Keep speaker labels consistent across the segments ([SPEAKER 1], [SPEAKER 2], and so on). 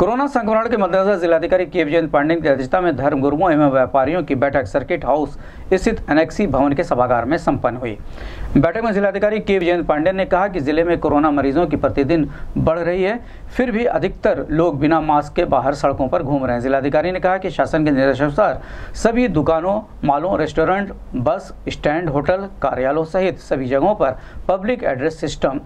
[SPEAKER 1] Corona संक्रमण के मद्देनजर जिलाधिकारी के विजयंत पांडे की अध्यक्षता में धर्म गुरुओं एवं व्यापारियों की बैठक सर्किट हाउस स्थित एनेक्सी भवन के सभागार में संपन्न हुई। बैठक में जिलाधिकारी के विजयंत पांडे ने कहा कि ज़िले में कोरोना मरीजों की प्रतिदिन बढ़ रही है, फिर भी अधिकतर लोग बिना मास्क के बाहर सड़कों पर घूम रहे हैं। जिलाधिकारी ने कहा कि शासन के निर्देशानुसार सभी दुकानों, मॉलों, रेस्टोरेंट, बस, स्टैंड, होटल, कार्यालयों सहित सभी जगहों पर पब्लिक एड्रेस सिस्टम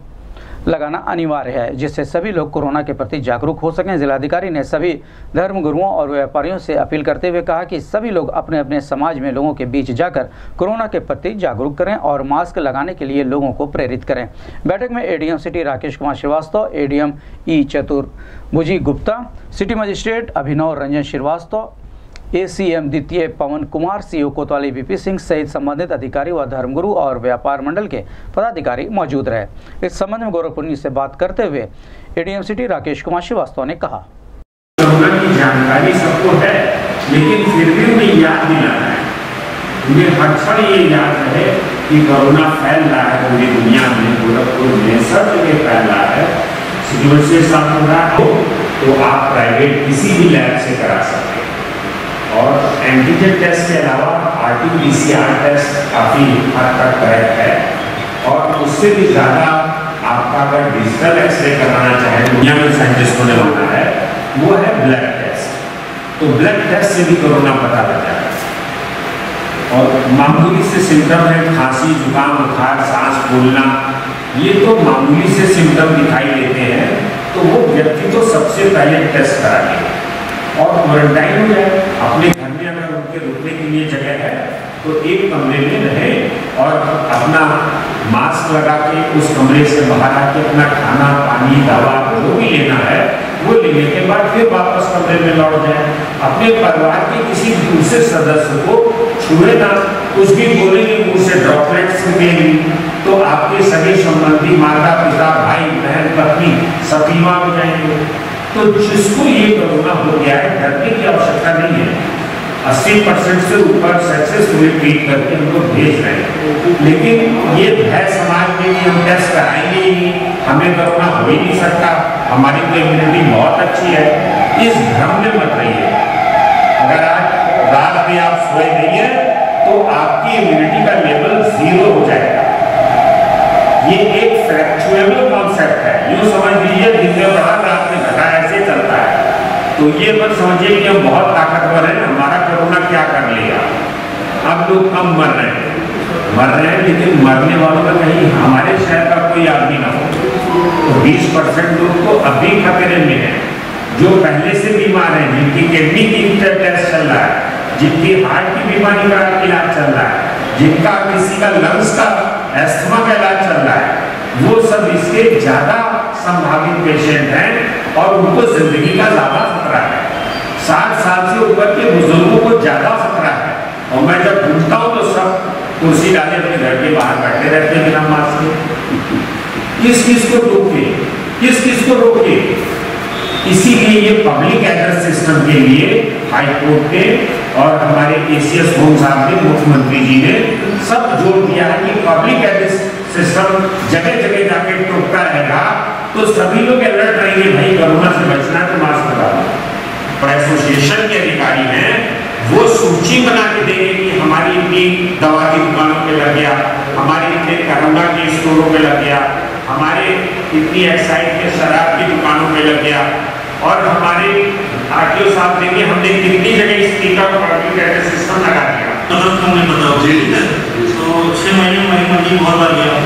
[SPEAKER 1] लगाना अनिवार्य है, जिससे सभी लोग कोरोना के प्रति जागरूक हो सकें। जिलाधिकारी ने सभी धर्म गुरुओं और व्यापारियों से अपील करते हुए कहा कि सभी लोग अपने अपने समाज में लोगों के बीच जाकर कोरोना के प्रति जागरूक करें और मास्क लगाने के लिए लोगों को प्रेरित करें। बैठक में ADM city Rakesh Kumar Srivastava, ADM E Chaturbhuji Gupta, city magistrate Abhinav Ranjan Srivastava ACM द्वितीय पवन कुमार सीओ कोतवाली बीपी सिंह सहित संबंधित अधिकारी व धर्मगुरु और व्यापार मंडल के पदाधिकारी मौजूद रहे। इस संबंध में गोरखपुर से बात करते हुए एडीएम सिटी राकेश कुमार श्रीवास्तव ने कहा।
[SPEAKER 2] की जानकारी सबको है, लेकिन फिर भी उन्हें याद दिलाना है। उन्हें हर क्षण ये याद रहे कि कोरोना फैल रहा है पूरी दुनिया में, गोरखपुर में सब जगह फैल रहा है। शेड्यूल से साथ हो रहा हो तो आप प्राइवेट किसी भी लैब से करा सकते हैं। और एंटीजन टेस्ट के अलावा आरटीपीसीआर टेस्ट काफ़ी हद तक करेक्ट है। और उससे भी ज़्यादा आपका अगर डिजिटल एक्सरे कराना चाहे, दुनिया में साइंटिस्टों ने माना है, वो है ब्लड टेस्ट तो ब्लड टेस्ट से भी कोरोना पता लग जाएगा और मामूली से सिम्टम है, खांसी, जुकाम, बुखार, सांस, फूलना, ये तो मामूली से सिम्टम दिखाई देते हैं। तो वो व्यक्ति तो सबसे पहले टेस्ट करा लेगा। और क्वारंटाइन हो जाए अपने घर में अगर उनके रुकने के लिए जगह है तो एक कमरे में रहे और अपना मास्क लगा के उस कमरे से बाहर आके अपना खाना, पानी, दवा, जो भी लेना है, वो लेने के बाद फिर वापस कमरे में लौट जाए। अपने परिवार के किसी दूसरे सदस्य को छुए ना, कुछ भी बोलेंगे मुँह ड्रॉपलेट्स निकलेंगी तो आपके सभी संबंधी माता पिता भाई, बहन, पत्नी बीमार हो जाएँगे। तो जिसको ये कोरोना हो गया है डरने की आवश्यकता नहीं है। अस्सी परसेंट से ऊपर सक्सेसफुली ट्रीट करके हमको भेज रहे हैं। लेकिन ये भय समाज कि हम टेस्ट कराएँगे ही नहीं। हमें कोरोना हो ही नहीं सकता। हमारी तो इम्यूनिटी बहुत अच्छी है। इस भ्रम में मत रहिए। अगर आज रात में आप सोए नहीं है तो आपकी इम्यूनिटी का लेवल ज़ीरो हो जाएगा। ये एक फैक्चुएबल कॉन्सेप्ट है। यूँ समझ लीजिए दिन में बढ़ा रात में घटा ऐसे चलता है तो ये मत समझिए कि हम बहुत ताकतवर हैं। हमारा कोरोना क्या कर लिया? अब लोग कम मर रहे हैं। मर रहे हैं, लेकिन मरने वालों का कहीं हमारे शहर का कोई आदमी ना हो। तो 20 परसेंट लोग तो अभी खतरे में हैं, जो पहले से बीमार हैं, जिनकी किडनी की टेस्ट चल रहा है, जिनकी हार्ट की बीमारी का इलाज चल रहा है, जिनका किसी का लंग्स का एस्थमा का इलाज चल रहा है, वो सब इसके ज़्यादा संभावित पेशेंट हैं और उनको ज़िंदगी का ज़्यादा खतरा है साठ साल से ऊपर के बुज़ुर्गों को ज़्यादा खतरा है और मैं जब घूमता हूँ तो सब कुर्सी डाले, अपने घर के बाहर बैठे रहते हैं बिना मास्क के। किस किस को रोके? किस किस को रोके? इसीलिए ये पब्लिक एड्रेस सिस्टम के लिए हाई कोर्ट ने और हमारे एसीएस होम साहब ने मुख्यमंत्री जी ने सब ज़ोर दिया है कि पब्लिक एड्रेस सिस्टम जगह जगह जाके टोकता रहेगा। तो सभी लोग अलर्ट रहेंगे, भाई, कोरोना से बचना है तो मास्क लगा और एसोसिएशन के अधिकारी सूची बना के देंगे कि हमारी इतनी दवा की दुकानों पे लग गया हमारे इतने करोना के स्टोरों पे लग गया हमारे इतनी एक्साइज के शराब की दुकानों पे लग गया। और हमारे आरटीओ साहब देंगे हमने कितनी जगह इस टीका को सिस्टम लगा दिया।
[SPEAKER 3] मतलब हमने बताओ जी। तो छः महीने में मंडी बहुत बार गया।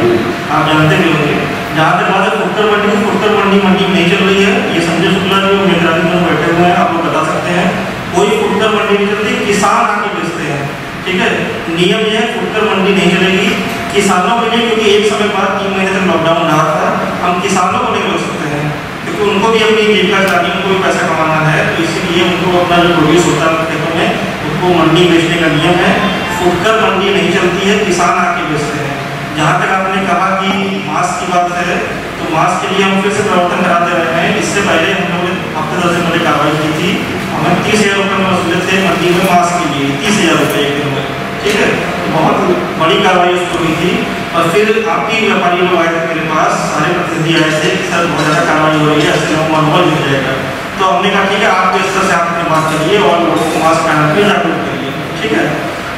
[SPEAKER 3] आप जानते भी होंगे। जहाँ तक बात है फुटकर मंडी फुटकर मंडी मंडी नहीं चल रही है। ये संजय शुक्ला जी और में बैठे हुए हैं आप लोग बता सकते हैं। कोई फुटकर मंडी नहीं चलती, किसान आके बेचते हैं। ठीक है? नियम यह फुटकर मंडी नहीं चलेगी। किसानों के लिए, क्योंकि एक समय बाद तीन महीने तक लॉकडाउन रहा था, हम किसानों को नहीं रोक सकते हैं। क्योंकि उनको भी अपनी जीविका चलानी उनको भी पैसा कमाना है तो इसीलिए उनको अपना जो प्रोड्यूस होता है खेतों में, उनको मंडी बेचने का नियम है। फुटकर मंडी नहीं चलती है, किसान आके बेचते हैं। जहाँ तक आपने कहा कि मास्क की बात है तो मास्क के लिए हम फिर से प्रवर्तन कराते रहे हैं। इससे पहले हम लोग हफ़्ते दस दिन पहले कार्रवाई की थी। हमें हज़ार रुपये में वसूले थे मंडी में मास्क के लिए तीस हज़ार रुपये एक दिन में ठीक है? बहुत बड़ी कार्रवाई उसको की थी और फिर आपकी व्यापारी लोग आए थे मेरे पास सारे प्रतिनिधि आए थे कि सर बहुत ज़्यादा कार्रवाई हो रही है ऐसे लोग मनोबल मिल जाएगा तो हमने कहा ठीक है आप इस तरह से आप अपने बात करिए और लोगों को मास्क पहना के जागरूक करिए ठीक है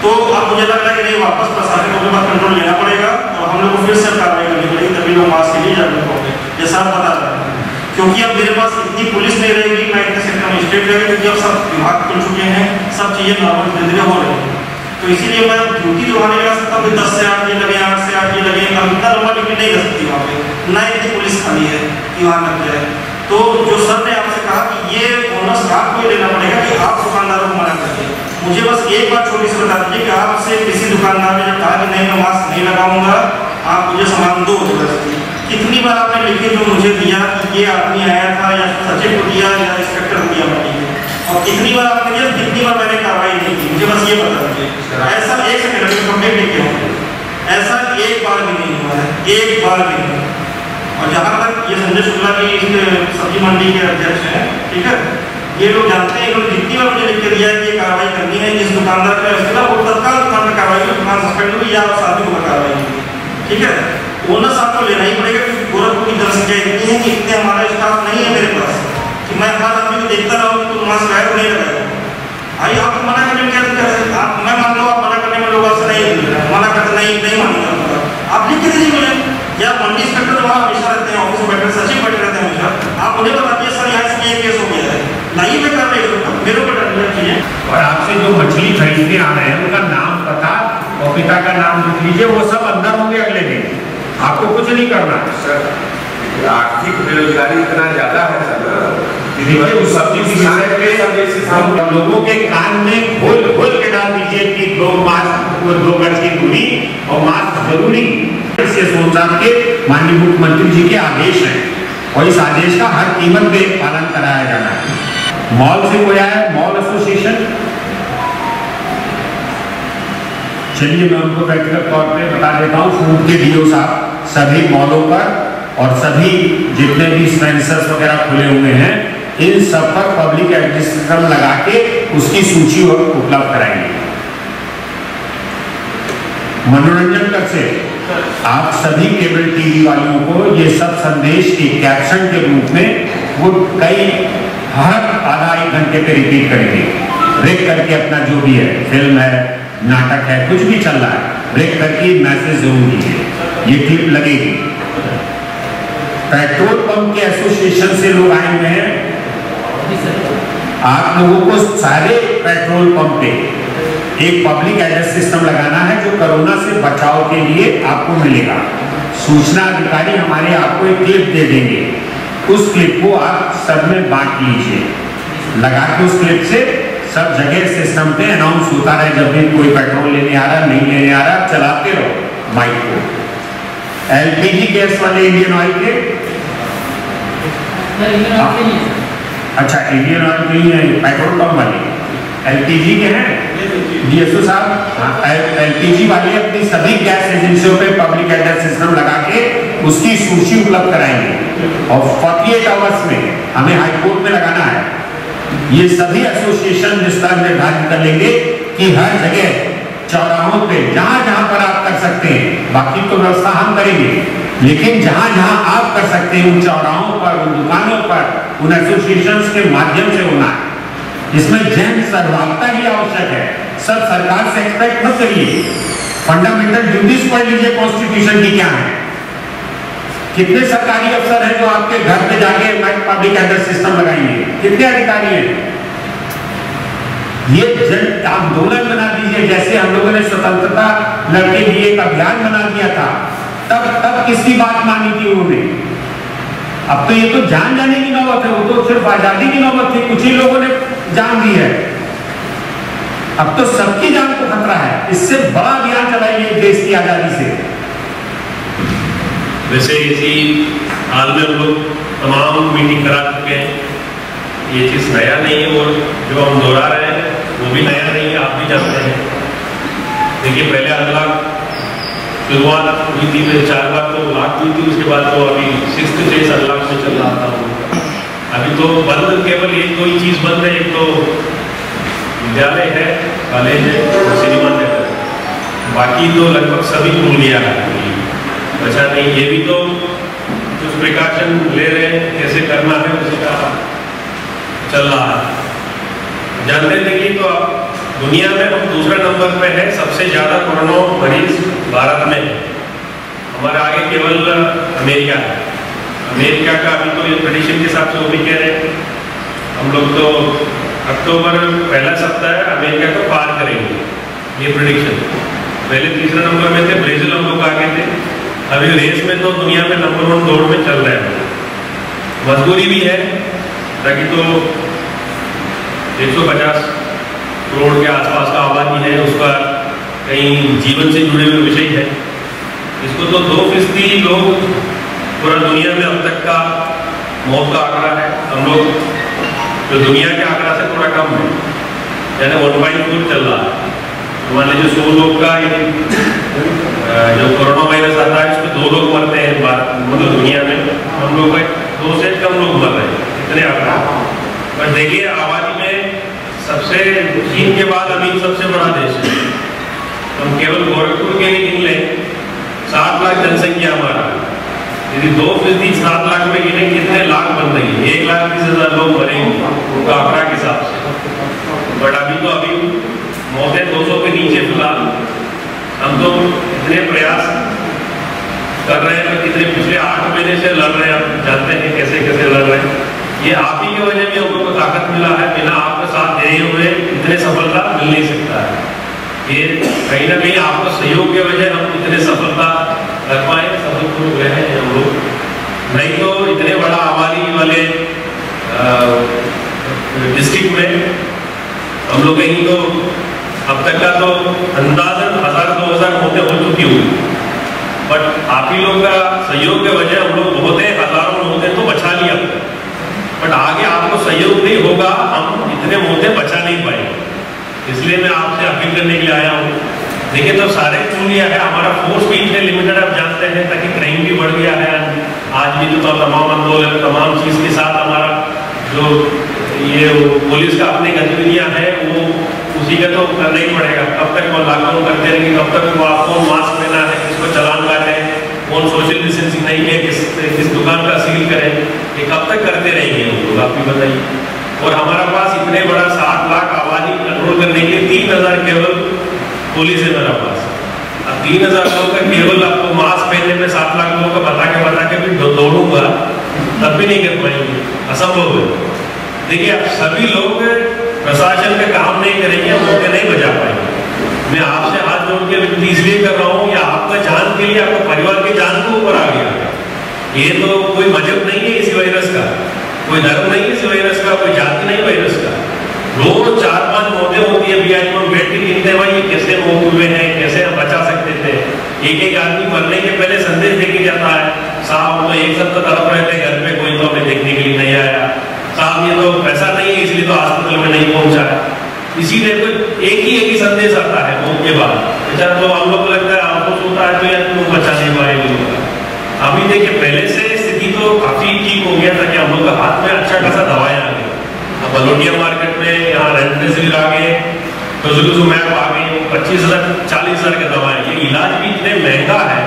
[SPEAKER 3] तो अब मुझे लग रहा है कि नहीं वापस प्रशासन को पास कंट्रोल लेना पड़ेगा और हम लोग को फिर से कार्रवाई करनी पड़ेगी तभी लोग मास्क के लिए जागरूक होंगे जैसा आप बता रहे हैं क्योंकि अब मेरे पास इतनी पुलिस नहीं रहेगी, मैं इतने सेक्टर में स्टेट रहेगी, क्योंकि अब सब विभाग खुल चुके हैं, सब चीज़ें नॉर्मल धीरे धीरे हो रही हैं। तो इसीलिए मैं ड्यूटी जो नहीं लगा सकता हूँ दस से आठ ये लगे, आठ से आठ ये लगे, अब इतना लंबा ड्यूटी नहीं कर सकती वहाँ पे। ना इतनी पुलिस खाली है कि वहाँ लग जाए। तो जो सर ने आपसे कहा कि ये बोनस आपको ही लेना पड़ेगा कि आप दुकानदारों को मना करिए। मुझे बस एक बात छोटी सी बता दीजिए कि आपसे किसी दुकानदार ने जब कहा कि नहीं, मैं मास्क नहीं लगाऊँगा, आप मुझे सामान दो ज़बरदस्ती कितनी बार आपने लिखित जो मुझे दिया, ये आदमी आया था, या सचिव को दिया, या इंस्पेक्टर को दिया में और कितनी बार आपने दिया कितनी बार मैंने कार्रवाई नहीं की? मुझे बस ये बता दीजिए ऐसा एक सेकंड अभी कंप्लेंट लिख के होंगे ऐसा एक बार भी नहीं हुआ है। एक बार भी नहीं और जहाँ तक ये संजय शुक्ला इस सब्ज़ी मंडी के अध्यक्ष हैं, ठीक है? ये लोग जानते हैं, इन्होंने जितनी बार मुझे लिख के दिया है कि ये कार्रवाई करनी है इस दुकानदार का इसके वो तत्काल दुकान पर कार्रवाई दुकान सस्पेंड होगी या साथी को कार्रवाई ठीक है? ओनर साहब को लेना ही पड़ेगा, क्योंकि गोरखपुर की जनसंख्या इतनी है कि इतने हमारा स्टाफ नहीं है मेरे पास, कि मैं हर आदमी को देखता रहूँ कि तुम मास्क लगाए नहीं लगाए भाई, आप मना करने में क्या दिक्कत है? आप, मैं मान लो आप मना करने में लोग से नहीं मना करते नहीं नहीं मानूँगा आप लिख के दीजिए मुझे या मंडी इंस्पेक्टर वहाँ हमेशा रहते हैं ऑफ़िस में बैठे सचिव बैठे रहते हैं हमेशा। आप मुझे बता दिए सर, यहाँ से ये केस हो गया है। लाइए, मैं कार्रवाई करूँगा मेरे ऊपर डर चीज़ें
[SPEAKER 2] और आपसे जो मछली खरीदने आ रहे हैं, उनका नाम पता, और पिता का नाम लिख लीजिए, वो सब अंदर होंगे अगले दिन। आपको कुछ नहीं करना।
[SPEAKER 4] है सर आर्थिक बेरोजगारी इतना ज़्यादा है सर।
[SPEAKER 2] उस सब्ज़ी की पे लोगों के कान में घोल घोल के डाल दीजिए कि दो मास्क दो गज की दूरी और मास्क ज़रूरी। इससे सोच के माननीय मुख्यमंत्री जी के आदेश हैं और इस आदेश का हर कीमत पे पालन कराया जाना है। मॉल से कोई आया? Mall association? चलिए मैं उनको व्यक्तिगत तौर पे बता देता हूँ फ़ूड के डीओ साहब। सभी मॉलों पर और सभी जितने भी स्पेंसर्स वगैरह खुले हुए हैं, इन सब पर पब्लिक सिस्टम लगा के उसकी सूची उपलब्ध कराएँगे। मनोरंजन कर से आप सभी केबल टीवी वालों को ये सब संदेश के कैप्शन के रूप में वो कई हर आधा एक घंटे पे रिपीट करेंगे। ब्रेक करके अपना जो भी है फ़िल्म है, नाटक है, कुछ भी चल रहा है ब्रेक करके मैसेज ज़रूर दीजिए। ये क्लिप लगेगी। पेट्रोल पंप के एसोसिएशन से लोग आए हुए हैं। आप लोगों को सारे पेट्रोल पंप पे एक पब्लिक एड्रेस सिस्टम लगाना है जो कोरोना से बचाव के लिए आपको मिलेगा। सूचना अधिकारी हमारे आपको एक क्लिप दे देंगे। उस क्लिप को आप सब में बांट लीजिए। लगा के उस क्लिप से सब जगह सिस्टम पे अनाउंस होता रहे जब भी कोई पेट्रोल लेने आ रहा, नहीं लेने आ रहा चलाते रहो माइक को। एलपीजी गैस वाले इंडियन ऑयल के? अच्छा इंडियन ऑयल के ही है पेट्रोल पंप वाले। एलपीजी के हैं? डीएसओ साहब एलपीजी वाले अपनी सभी गैस एजेंसियों पे पब्लिक एड्रेस सिस्टम लगा के उसकी सूची उपलब्ध कराएँगे। और 48 आवर्स में हमें हाईकोर्ट में लगाना है। ये सभी एसोसिएशन निर्धारित कर लेंगे कि हर जगह चौराहों पे जहाँ जहाँ पर आप कर सकते हैं। बाकी तो व्यवस्था हम करेंगे। लेकिन जहाँ जहाँ आप कर सकते हैं, उन चौराहों पर, उन दुकानों पर, उन एसोसिएशन के माध्यम से होना इसमें जन सहभागिता ही आवश्यक है। सब सरकार से एक्सपेक्ट मत करिए। फंडामेंटल ड्यूटीज़ पढ़ लीजिए कॉन्स्टिट्यूशन की क्या है। कितने सरकारी अफसर हैं जो आपके घर पे जाके पब्लिक एड्रेस सिस्टम लगाएँगे? कितने अधिकारी हैं? ये जन आंदोलन बना दीजिए, जैसे हम लोगों ने स्वतंत्रता लड़के लिए एक अभियान बना दिया था, तब तब किसकी बात मानी थी उन्होंने? अब तो ये तो जान जाने की नौबत है, वो तो सिर्फ़ आज़ादी की नौबत थी, कुछ ही लोगों ने जान दी है। अब तो सबकी जान को खतरा है, इससे बड़ा अभियान चलाइए देश की आज़ादी से।
[SPEAKER 5] वैसे इसी हाल में हम लोग तमाम मीटिंग करा चुके हैं। ये चीज़ नया नहीं है और जो हम दोहरा रहे हैं वो भी नया नहीं है, आप भी जानते हैं। देखिए, पहले अनलॉक शुरुआत हुई थी मेरे चार बार तो लॉक हुई थी, उसके बाद तो अभी सिक्स फ़ेज़ अनलॉक में चल रहा था अभी तो बंद, केवल एक दो ही चीज़ बंद है, एक तो विद्यालय है, कॉलेज है और सिनेमा थिएटर बाकी तो लगभग सभी खुल गया है। बचा नहीं, ये भी तो कुछ प्रिकॉशन ले रहे हैं, कैसे करना है, उसका चल रहा है। जानते कि तो अब दुनिया में हम दूसरे नंबर पे है, सबसे ज़्यादा कोरोना मरीज़ भारत में। है हमारे आगे केवल अमेरिका है। अमेरिका का अभी तो ये प्रेडिक्शन के हिसाब से वो भी कह रहे हैं, हम लोग तो अक्टूबर पहला सप्ताह अमेरिका को पार करेंगे, ये प्रिडिक्शन पहले तीसरे नंबर में थे, ब्राज़ील हम लोग आगे थे। अभी रेस में तो दुनिया में नंबर वन दौड़ में चल रहे हैं। मजबूरी भी है, ताकि तो 150 करोड़ के आसपास का आबादी है, उसका कहीं जीवन से जुड़े हुए विषय है। इसको तो दो फ़ीसदी लोग पूरा दुनिया में अब तक का मौत का आंकड़ा है। हम लोग जो दुनिया के आंकड़ा से थोड़ा कम है। यानी वन पॉइंट फोर चल रहा है। तो मान लीजिए सौ लोग का जो कोरोना वायरस आता है इसमें दो लोग मरते हैं मतलब दुनिया में। हम लोग दो से कम लोग मर रहे हैं। इतने आंकड़ा। पर देखिए में सबसे चीन के बाद अभी सबसे बड़ा देश है। हम केवल गोरखपुर के ही गिन लें, सात लाख जनसंख्या हमारा। यदि दो फ़ीसदी सात लाख में गिने कितने लाख बन रही है? एक लाख बीस हज़ार लोग मरेंगे उनका आंकड़ा के हिसाब से। बट अभी तो अभी मौतें दो सौ के नीचे फ़िलहाल। हम तो इतने प्रयास कर रहे हैं कितने पिछले आठ महीने से लड़ रहे हैं। आप जानते हैं कैसे कैसे लड़ रहे हैं। ये आप ही की वजह में हम लोग को ताकत मिला है, बिना आपके साथ दे हुए, इतने सफलता मिल नहीं सकता है। ये कहीं ना कहीं आपका सहयोग के वजह हम इतने सफलता कर पाए सफल रहे हैं हम लोग। नहीं तो इतने बड़ा आबादी वाले डिस्ट्रिक्ट में हम लोग कहीं तो अब तक का तो अंदाजन हज़ार दो हज़ार होते हो चुकी हुई बट आप ही लोग का सहयोग के वजह हम लोग बहुत हज़ारों होते तो बचा लिया बट आगे आपको सहयोग नहीं होगा हम इतने मुद्दे बचा नहीं पाएँगे इसलिए मैं आपसे अपील करने के लिए आया हूँ। देखिए तो सारे चुन लिया है। हमारा फोर्स भी इतने लिमिटेड आप जानते हैं, ताकि क्राइम भी बढ़ गया है। आज भी तो तमाम आंदोलन, तमाम चीज़ के साथ हमारा जो ये पुलिस का अपनी गतिविधियाँ हैं, वो उसी का तो करना ही पड़ेगा। कब तक वो लॉकडाउन करते रहेंगे, कब तक वो आपको मास्क पहना है, किसको चलान काटे कौन सोशल डिस्टेंसिंग नहीं है, किस किस दुकान का सील करें, ये कब तक करते रहेंगे लोग आप भी बताइए। और हमारा पास इतने बड़ा सात लाख कंट्रोल करने के लिए तीन हज़ार केवल पुलिस है मेरा पास। अब तीन हज़ार लोगों का केवल आपको मास्क पहनने में सात लाख लोगों का बता के बता के भी दौड़ूँगा, तब भी नहीं कर पाएँगे। असंभव है। देखिए, आप सभी लोग प्रशासन का काम नहीं करेंगे मौके नहीं बजा पाएँगे। मैं आपसे हाथ जोड़ के विनती इसलिए कर रहा हूँ या आपका जान के लिए, आपका परिवार की जान को ऊपर आ गया ये तो कोई मज़हब नहीं है इसी वायरस का। कोई धर्म नहीं है इस वायरस का, कोई जाति नहीं वायरस का रोज चार पाँच मौतें होती है बी आज हम बैठ के गिनते भाई ये कैसे मौत हुए हैं, कैसे हम बचा सकते थे? एक एक आदमी मरने के पहले संदेश देके जाता है, साहब तो एक सब तो तरफ़ रहते घर पे कोई तो हमें देखने के लिए नहीं आया। साहब, ये तो पैसा नहीं है, इसलिए तो अस्पताल में नहीं पहुँचा इसीलिए तो एक ही एक ही संदेश आता है मौत के बाद। अच्छा तो हम लोग को लगता है आपको सोता है तो यार तुम बचा नहीं पाएँगे अभी देखिए, पहले से स्थिति तो काफ़ी ठीक हो गया था कि हम लोग का हाथ में अच्छा खासा दवाएँ आ गई। अब बलोटिया मार्केट में, यहाँ रेमडेसिविर आ गए टोजलुजुमैब आ गए पच्चीस हज़ार, चालीस हज़ार के दवाएँ ये इलाज भी इतने महँगा है।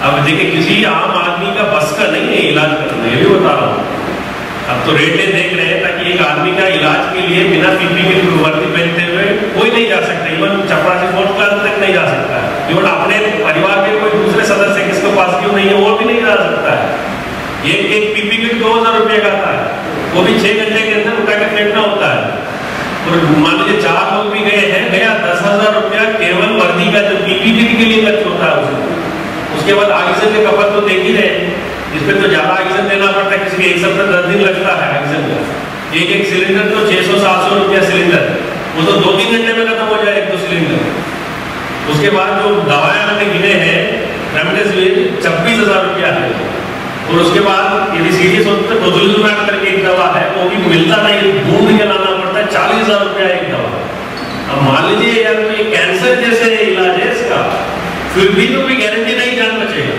[SPEAKER 5] अब देखिए, किसी आम आदमी का बस का नहीं है इलाज करना, ये भी बता रहा हूँ। अब तो रेटें देख रहे हैं, ताकि एक आदमी का इलाज के लिए बिना पीपी की वर्दी पहनते हुए कोई नहीं जा सकता, इवन चपड़ा से फोर्थ क्लास तक नहीं जा सकता इवन अपने परिवार के कोई दूसरे सदस्य किसके पास क्यों नहीं है, वो भी नहीं जा सकता है। एक एक पीपी किट दो हज़ार रुपये का आता है। वो भी छह घंटे के अंदर उठा के फेंकना होता है। और मान लीजिए चार लोग भी गए हैं गया दस हज़ार रुपया केवल वर्दी का जो पीपी किट के लिए खर्च होता है उसको बाद ऑक्सीजन के कपल तो देख ही रहे इसमें तो ज़्यादा ऑक्सीजन देना पड़ता है, किसी के एक सप्ताह दस दिन लगता है ऑक्सीजन का। एक एक सिलेंडर तो छह सौ, सात सौ रुपया सिलेंडर वो तो दो तीन घंटे में खत्म हो जाए एक दो सिलेंडर उसके बाद जो दवाएँ हमने गिने हैं रेमडेसिविर छब्बीस हज़ार रुपया है। और उसके बाद यदि सीरियस होता टोजलिजुमैब करके एक दवा है, वो भी मिलता नहीं ढूंढ के लाना है चालीस हज़ार रुपया एक दवा अब मान लीजिए यार तो कैंसर जैसे इलाज है इसका, फिर भी तो कोई गारंटी नहीं जान बचेगा।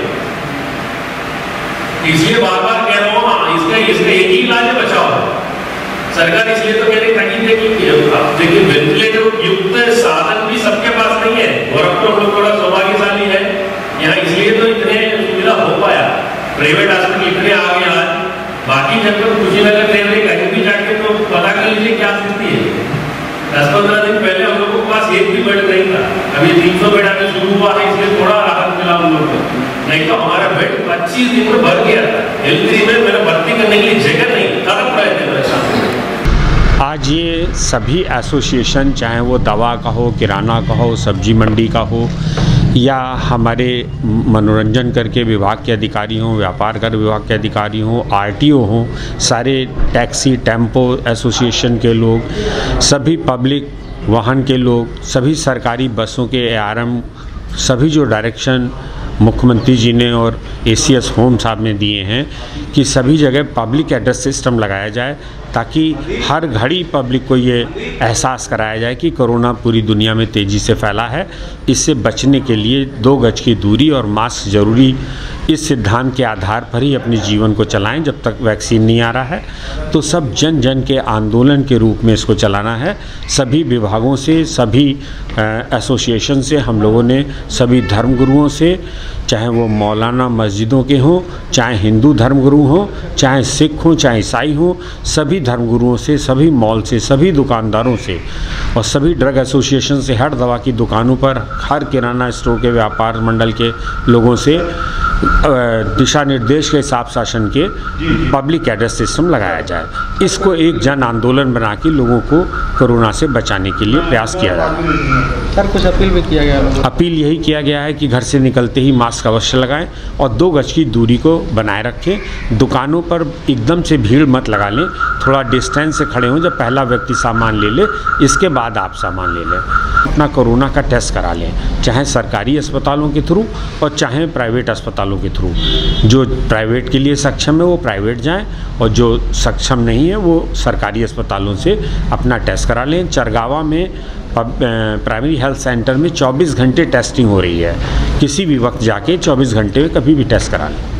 [SPEAKER 5] इसलिए बार बार कह रहा हूँ हाँ इसका इसका एक ही इलाज है बचाव सरकार इसलिए तो कह रही ताकि देखिए अब देखिए वेंटिलेटर युक्त साधन भी सबके पास नहीं है। गोरखपुर हम लोग थोड़ा सौभाग्यशाली है। यहाँ इसलिए तो इतने सुविधा हो पाया। प्राइवेट हॉस्पिटल इतने आ गए आज बाकी जब तो कुशीनगर रेलवे दस पंद्रह दिन पहले हम लोगों के पास एक भी बेड नहीं था। अभी तीन सौ बेड शुरू हुआ है, इसलिए थोड़ा राहत मिला हम लोग को। नहीं तो हमारा बेड पच्चीस दिन में भर गया में मेरा भर्ती करने के लिए जगह नहीं तड़प रहे थे परेशान
[SPEAKER 2] आज ये सभी एसोसिएशन चाहे वो दवा का हो, किराना का हो, सब्ज़ी मंडी का हो या हमारे मनोरंजन करके विभाग के अधिकारी हों, व्यापार कर विभाग के अधिकारी हों, आरटीओ हों, सारे टैक्सी, टेंपो एसोसिएशन के लोग, सभी पब्लिक वाहन के लोग, सभी सरकारी बसों के एआरएम सभी जो डायरेक्शन मुख्यमंत्री जी ने और ए सी एस होम साहब ने दिए हैं कि सभी जगह पब्लिक एड्रेस सिस्टम लगाया जाए ताकि हर घड़ी पब्लिक को ये एहसास कराया जाए कि कोरोना पूरी दुनिया में तेज़ी से फैला है। इससे बचने के लिए दो गज की दूरी और मास्क ज़रूरी इस सिद्धांत के आधार पर ही अपने जीवन को चलाएँ जब तक वैक्सीन नहीं आ रहा है। तो सब जन जन के आंदोलन के रूप में इसको चलाना है। सभी विभागों से, सभी एसोसिएशन से, हम लोगों ने, सभी धर्मगुरुओं से, चाहे वो मौलाना मस्जिदों के हों, चाहे हिंदू धर्मगुरु हों, चाहे सिख हों, चाहे ईसाई हों, सभी धर्मगुरुओं से, सभी मॉल से, सभी दुकानदारों से और सभी ड्रग एसोसिएशन से हर दवा की दुकानों पर, हर किराना स्टोर के, व्यापार मंडल के लोगों से दिशा निर्देश के हिसाब शासन के पब्लिक एड्रेस सिस्टम लगाया जाए। इसको एक जन आंदोलन बना के लोगों को कोरोना से बचाने के लिए प्रयास किया जाए।
[SPEAKER 4] सर कुछ अपील भी किया गया
[SPEAKER 2] अपील यही किया गया है कि घर से निकलते ही मास्क अवश्य लगाएँ और दो गज की दूरी को बनाए रखें। दुकानों पर एकदम से भीड़ मत लगा लें। थोड़ा डिस्टेंस से खड़े हों। जब पहला व्यक्ति सामान ले ले इसके बाद आप सामान ले लें। अपना कोरोना का टेस्ट करा लें। चाहे सरकारी अस्पतालों के थ्रू और चाहे प्राइवेट अस्पतालों के थ्रू। जो प्राइवेट के लिए सक्षम है, वो प्राइवेट जाएँ और जो सक्षम नहीं है, वो सरकारी अस्पतालों से अपना टेस्ट करा लें। चरगावा में प्राइमरी हेल्थ सेंटर में 24 घंटे टेस्टिंग हो रही है। किसी भी वक्त जाके 24 घंटे में कभी भी टेस्ट करा लें।